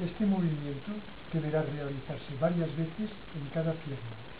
Este movimiento deberá realizarse varias veces en cada pierna.